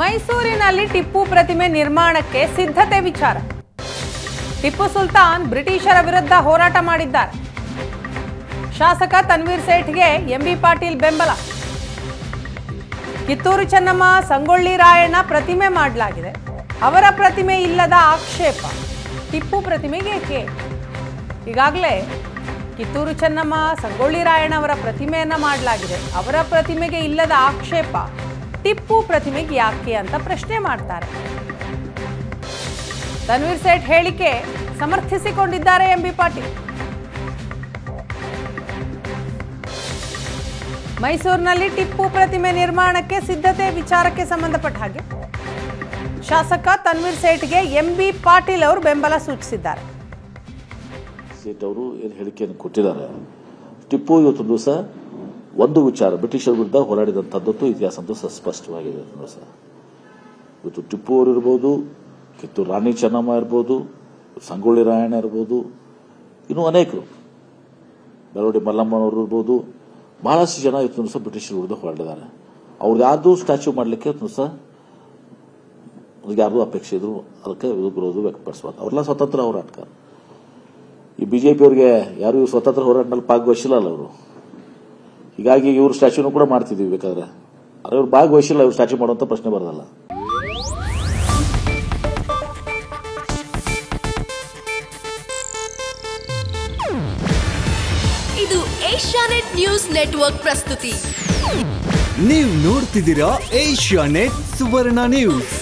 ಮೈಸೂರಿನಲ್ಲಿ ಟಿಪ್ಪು ಪ್ರತಿಮೆ ನಿರ್ಮಾಣಕ್ಕೆ ಸಿದ್ಧತೆ ವಿಚಾರ. ಟಿಪ್ಪು ಸುಲ್ತಾನ್ ಬ್ರಿಟಿಷರ ವಿರುದ್ಧ ಹೋರಾಟ ಮಾಡಿದ್ದಾರೆ. ಶಾಸಕ ತನ್ವೀರ್ ಸೇಠ್ಗೆ ಎಂಬಿ ಪಾಟೀಲ್ ಬೆಂಬಲ. ಕಿತ್ತೂರು ಚೆನ್ನಮ್ಮ ಸಂಗೊಳ್ಳಿ ರಾಯಣ್ಣ ಪ್ರತಿಮೆ ಮಾಡಲಾಗಿದೆ. ಅವರ ಪ್ರತಿಮೆ ಇಲ್ಲದ ಆಕ್ಷೇಪ. ಟಿಪ್ಪು ಪ್ರತಿಮೆಗೆ ಏಕೆ? ಈಗಾಗಲೇ ಕಿತ್ತೂರು ಚೆನ್ನಮ್ಮ, ಸಂಗೊಳ್ಳಿ ರಾಯಣ್ಣ ಅವರ ಪ್ರತಿಮೆಯನ್ನು ಮಾಡಲಾಗಿದೆ. ಅವರ ಪ್ರತಿಮೆಗೆ ಇಲ್ಲದ ಆಕ್ಷೇಪ. ಟಿಪ್ಪು ಪ್ರತಿಮೆಗೆ ಯಾಕೆ ಅಂತ ಪ್ರಶ್ನೆ ಮಾಡ್ತಾರೆ. ತನ್ವೀರ್ ಸೇಠ್ ಹೇಳಿಕೆ ಸಮರ್ಥಿಸಿಕೊಂಡಿದ್ದಾರೆ ಎಂಬಿ ಪಾಟೀಲ್. ಮೈಸೂರಿನಲ್ಲಿ ಟಿಪ್ಪು ಪ್ರತಿಮೆ ನಿರ್ಮಾಣಕ್ಕೆ ಸಿದ್ಧತೆ ವಿಚಾರಕ್ಕೆ ಸಂಬಂಧಪಟ್ಟ ಹಾಗೆ ಶಾಸಕ ತನ್ವೀರ್ ಸೇಠ್ಗೆ ಎಂಬಿ ಪಾಟೀಲ್ ಅವರು ಬೆಂಬಲ ಸೂಚಿಸಿದ್ದಾರೆ. ಸೇಠ್ ಅವರು ಏನು ಹೇಳಿಕೆಯನ್ನು ಕೊಟ್ಟಿದ್ದಾರೆ. ಟಿಪ್ಪು ಇವತ್ತು ದಿವಸ ಒಂದು ವಿಚಾರ, ಬ್ರಿಟಿಷರ ವಿರುದ್ಧ ಹೋರಾಡಿದಂಥದ್ದು ಇತಿಹಾಸ ಅಂತೂ ಸ್ಪಷ್ಟವಾಗಿದೆ ದಿವಸ ಇವತ್ತು ಟಿಪ್ಪು ಅವರು ಇರ್ಬೋದು, ಕಿತ್ತೂರು ರಾಣಿ ಚೆನ್ನಮ್ಮ ಇರ್ಬೋದು, ಸಂಗೊಳ್ಳಿ ರಾಯಣ್ಣ ಇರ್ಬೋದು, ಇನ್ನೂ ಅನೇಕರು. ಬೆಳವಡಿ ಮಲ್ಲಮ್ಮನವರು ಇರ್ಬೋದು, ಬಹಳಷ್ಟು ಜನ ಇವತ್ತು ದಿವಸ ಬ್ರಿಟಿಷರ ವಿರುದ್ಧ ಹೋರಾಡಿದ್ದಾರೆ. ಅವ್ರದ್ದು ಯಾರ್ದು ಸ್ಟ್ಯಾಚ್ಯೂ ಮಾಡಲಿಕ್ಕೆ ದಿವಸ ಯಾರ್ದು ಅಪೇಕ್ಷೆ ಇದ್ರು ಅದಕ್ಕೆ ವಿರೋಧ ವ್ಯಕ್ತಪಡಿಸಬಾರ್ದು. ಅವರೆಲ್ಲ ಸ್ವತಂತ್ರ ಹೋರಾಟಕ ಈ ಬಿಜೆಪಿ ಅವರಿಗೆ ಯಾರು ಸ್ವತಂತ್ರ ಹೋರಾಟದಲ್ಲಿ ಭಾಗವಹಿಸಿಲ್ಲ ಅಲ್ಲ ಅವರು ಹೀಗಾಗಿ ಇವರು ಸ್ಟ್ಯಾಚ್ಯೂನು ಕೂಡ ಮಾಡ್ತಿದ್ವಿ ಬೇಕಾದ್ರೆ. ಆದ್ರೆ ಇವ್ರು ಭಾಗವಹಿಸಿಲ್ಲ ಇವ್ರು ಸ್ಟ್ಯಾಚ್ಯೂ ಮಾಡುವಂತ ಪ್ರಶ್ನೆ ಬರೋದಲ್ಲ ಇದು ಏಷ್ಯಾನೆಟ್ ನ್ಯೂಸ್ ನೆಟ್ವರ್ಕ್ ಪ್ರಸ್ತುತಿ. ನೀವು ನೋಡ್ತಿದ್ದೀರಾ ಏಷ್ಯಾನೆಟ್ ಸುವರ್ಣ ನ್ಯೂಸ್.